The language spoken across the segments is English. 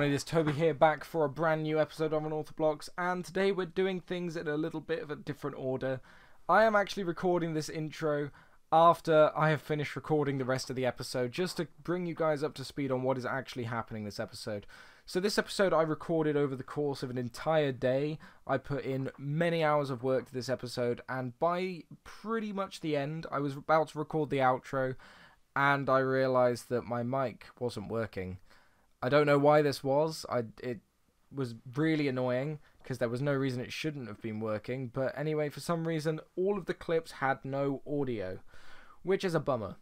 everyone, it is Toby here back for a brand new episode of Unorthoblocks and today we're doing things in a little bit of a different order. I am actually recording this intro after I have finished recording the rest of the episode just to bring you guys up to speed on what is actually happening this episode. So this episode I recorded over the course of an entire day. I put in many hours of work to this episode and by pretty much the end I was about to record the outro and I realized that my mic wasn't working. I don't know why this was. I it was really annoying because there was no reason it shouldn't have been working. But anyway, for some reason, all of the clips had no audio, which is a bummer.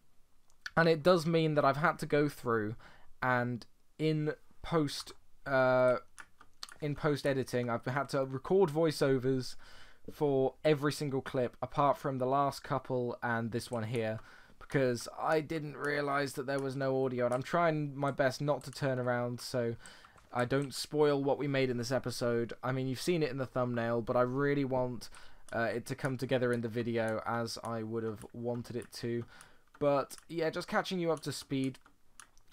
And it does mean that I've had to go through and in post uh, in post editing, I've had to record voiceovers for every single clip apart from the last couple and this one here because I didn't realize that there was no audio, and I'm trying my best not to turn around so I don't spoil what we made in this episode. I mean, you've seen it in the thumbnail, but I really want uh, it to come together in the video as I would have wanted it to. But yeah, just catching you up to speed.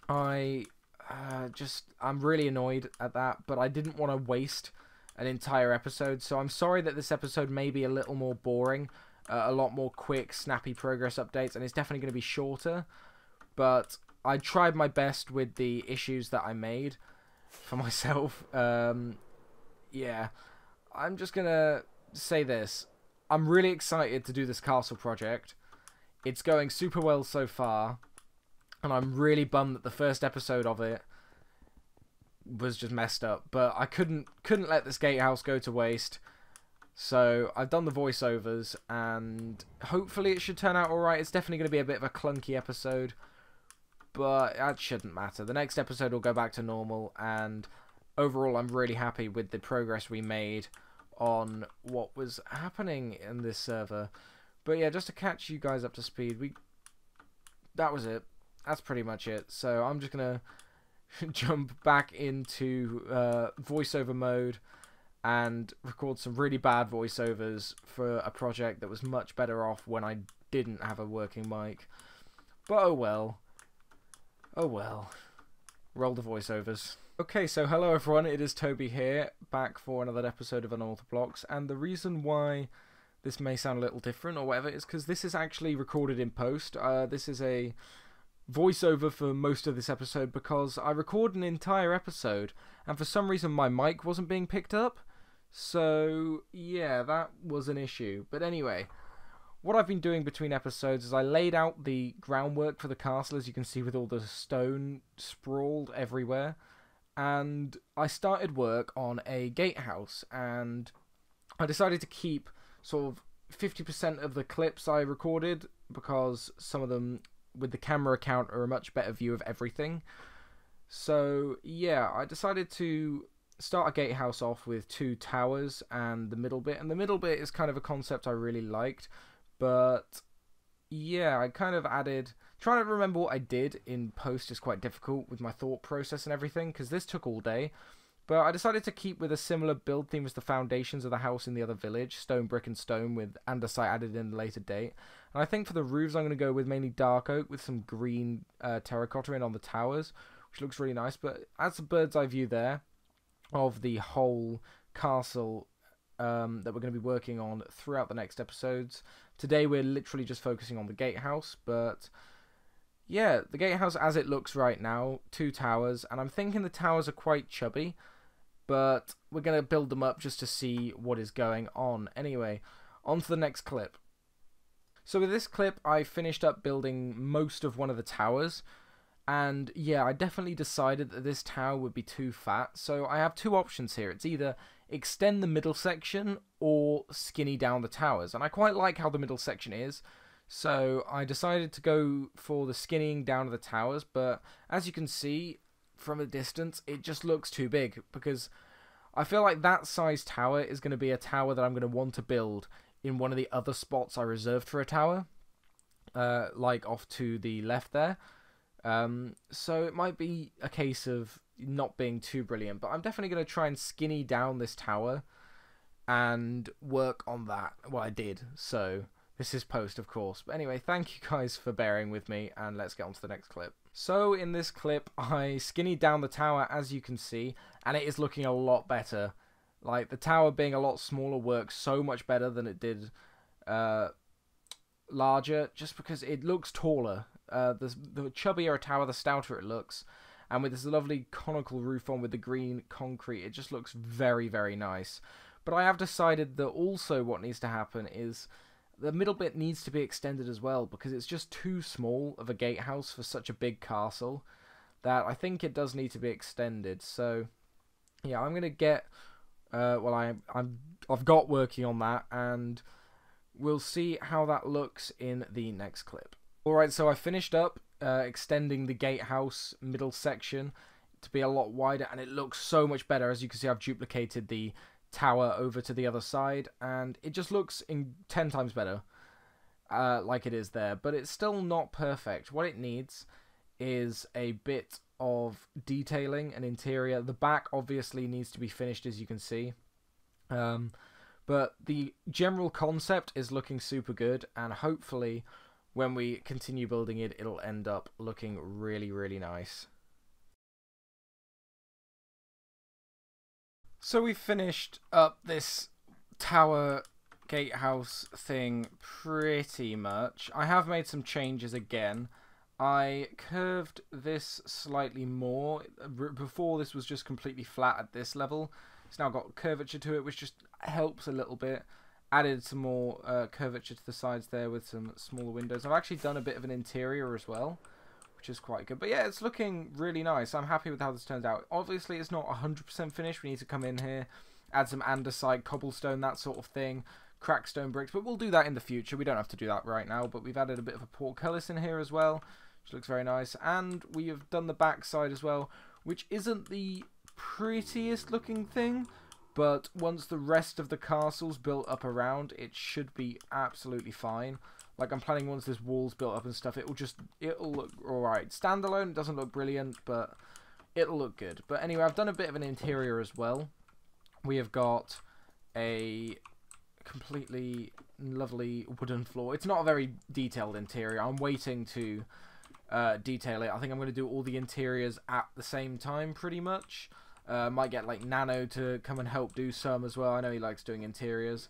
I uh, just I'm really annoyed at that, but I didn't want to waste an entire episode, so I'm sorry that this episode may be a little more boring uh, a lot more quick, snappy progress updates, and it's definitely going to be shorter. But I tried my best with the issues that I made for myself. Um, yeah, I'm just going to say this. I'm really excited to do this castle project. It's going super well so far, and I'm really bummed that the first episode of it was just messed up. But I couldn't couldn't let this gatehouse go to waste. So I've done the voiceovers, and hopefully it should turn out alright. It's definitely going to be a bit of a clunky episode, but that shouldn't matter. The next episode will go back to normal, and overall I'm really happy with the progress we made on what was happening in this server. But yeah, just to catch you guys up to speed, we that was it. That's pretty much it. So I'm just going to jump back into uh, voiceover mode and record some really bad voiceovers for a project that was much better off when I didn't have a working mic. But oh well. Oh well. Roll the voiceovers. Okay, so hello everyone, it is Toby here, back for another episode of Unorthoblocks, and the reason why this may sound a little different or whatever is because this is actually recorded in post. Uh, this is a voiceover for most of this episode because I recorded an entire episode, and for some reason my mic wasn't being picked up. So, yeah, that was an issue. But anyway, what I've been doing between episodes is I laid out the groundwork for the castle, as you can see, with all the stone sprawled everywhere. And I started work on a gatehouse, and I decided to keep sort of 50% of the clips I recorded because some of them with the camera account are a much better view of everything. So, yeah, I decided to start a gatehouse off with two towers and the middle bit. And the middle bit is kind of a concept I really liked, but yeah, I kind of added. Trying to remember what I did in post is quite difficult with my thought process and everything because this took all day. But I decided to keep with a similar build theme as the foundations of the house in the other village, stone, brick, and stone, with andesite added in a later date. And I think for the roofs, I'm going to go with mainly dark oak with some green uh, terracotta in on the towers, which looks really nice. But as a bird's eye view there, of the whole castle um, that we're going to be working on throughout the next episodes. Today we're literally just focusing on the gatehouse, but yeah, the gatehouse as it looks right now, two towers, and I'm thinking the towers are quite chubby, but we're going to build them up just to see what is going on. Anyway, on to the next clip. So with this clip, I finished up building most of one of the towers, and yeah, I definitely decided that this tower would be too fat. So I have two options here. It's either extend the middle section or skinny down the towers. And I quite like how the middle section is. So I decided to go for the skinnying down of the towers. But as you can see from a distance, it just looks too big. Because I feel like that size tower is going to be a tower that I'm going to want to build in one of the other spots I reserved for a tower. Uh, like off to the left there. Um, so it might be a case of not being too brilliant, but I'm definitely going to try and skinny down this tower and work on that. Well, I did, so this is post, of course. But anyway, thank you guys for bearing with me, and let's get on to the next clip. So in this clip, I skinny down the tower as you can see, and it is looking a lot better. Like the tower being a lot smaller works so much better than it did uh, larger, just because it looks taller. Uh, the, the chubbier a tower, the stouter it looks. And with this lovely conical roof on with the green concrete, it just looks very, very nice. But I have decided that also what needs to happen is the middle bit needs to be extended as well because it's just too small of a gatehouse for such a big castle that I think it does need to be extended. So yeah, I'm gonna get uh, well I I'm I've got working on that and we'll see how that looks in the next clip. Alright, so I finished up uh, extending the gatehouse middle section to be a lot wider and it looks so much better. As you can see, I've duplicated the tower over to the other side and it just looks in 10 times better uh, like it is there. But it's still not perfect. What it needs is a bit of detailing and interior. The back obviously needs to be finished as you can see. Um, but the general concept is looking super good, and hopefully, when we continue building it, it'll end up looking really, really nice. So we finished up this tower gatehouse thing pretty much. I have made some changes again. I curved this slightly more. Before this was just completely flat at this level. It's now got curvature to it, which just helps a little bit. Added some more uh, curvature to the sides there with some smaller windows. I've actually done a bit of an interior as well, which is quite good. But yeah, it's looking really nice. I'm happy with how this turns out. Obviously, it's not 100% finished. We need to come in here, add some andesite, cobblestone, that sort of thing. Crack stone bricks, but we'll do that in the future. We don't have to do that right now, but we've added a bit of a portcullis in here as well, which looks very nice. And we have done the back side as well, which isn't the prettiest looking thing, but once the rest of the castle's built up around, it should be absolutely fine. Like, I'm planning once this wall's built up and stuff, it'll just, it'll look alright. Standalone, doesn't look brilliant, but it'll look good. But anyway, I've done a bit of an interior as well. We have got a completely lovely wooden floor. It's not a very detailed interior. I'm waiting to uh, detail it. I think I'm going to do all the interiors at the same time, pretty much. Uh, might get like Nano to come and help do some as well. I know he likes doing interiors.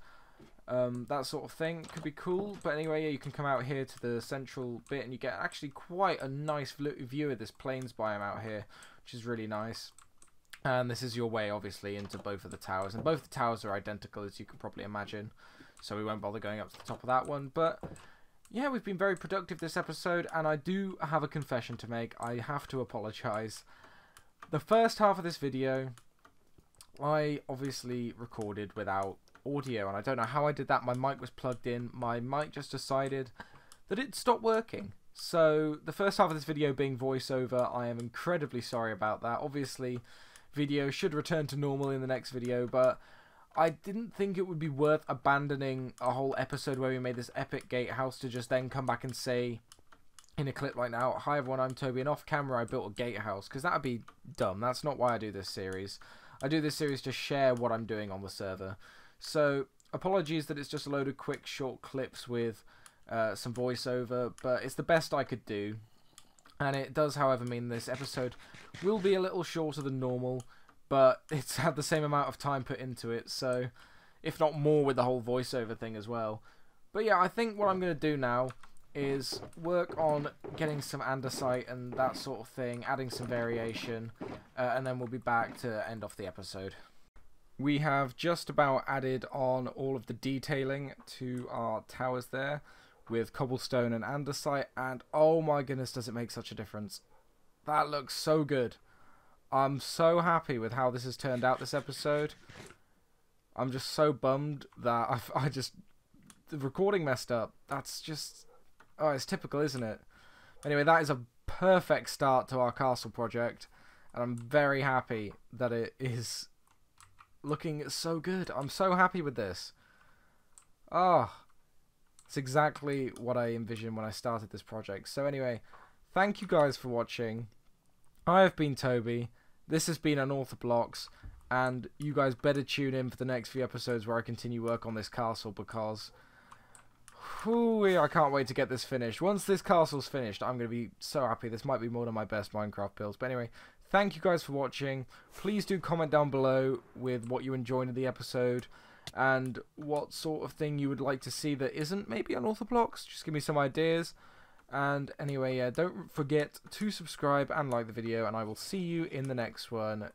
Um, that sort of thing could be cool. But anyway, yeah, you can come out here to the central bit and you get actually quite a nice view of this plains biome out here, which is really nice. And this is your way, obviously, into both of the towers. And both the towers are identical, as you can probably imagine. So we won't bother going up to the top of that one. But yeah, we've been very productive this episode. And I do have a confession to make. I have to apologise the first half of this video, I obviously recorded without audio, and I don't know how I did that. My mic was plugged in. My mic just decided that it stopped working. So, the first half of this video being voiceover, I am incredibly sorry about that. Obviously, video should return to normal in the next video, but I didn't think it would be worth abandoning a whole episode where we made this epic gatehouse to just then come back and say, in a clip right now. Hi everyone, I'm Toby, and off camera I built a gatehouse, because that would be dumb. That's not why I do this series. I do this series to share what I'm doing on the server. So, apologies that it's just a load of quick, short clips with uh, some voiceover, but it's the best I could do. And it does, however, mean this episode will be a little shorter than normal, but it's had the same amount of time put into it, so if not more with the whole voiceover thing as well. But yeah, I think what I'm going to do now is work on getting some andesite and that sort of thing, adding some variation, uh, and then we'll be back to end off the episode. We have just about added on all of the detailing to our towers there with cobblestone and andesite, and oh my goodness, does it make such a difference. That looks so good. I'm so happy with how this has turned out this episode. I'm just so bummed that I've, I just the recording messed up. That's just Oh, it's typical, isn't it? Anyway, that is a perfect start to our castle project, and I'm very happy that it is looking so good. I'm so happy with this. Oh, it's exactly what I envisioned when I started this project. So anyway, thank you guys for watching. I have been Toby. This has been Unorthoblocks, and you guys better tune in for the next few episodes where I continue work on this castle because Whew, I can't wait to get this finished. Once this castle's finished, I'm going to be so happy. This might be one of my best Minecraft builds. But anyway, thank you guys for watching. Please do comment down below with what you enjoyed in the episode and what sort of thing you would like to see that isn't maybe on Orthoblocks. Just give me some ideas. And anyway, yeah, don't forget to subscribe and like the video, and I will see you in the next one.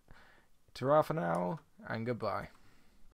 Ta-ra for now, and goodbye.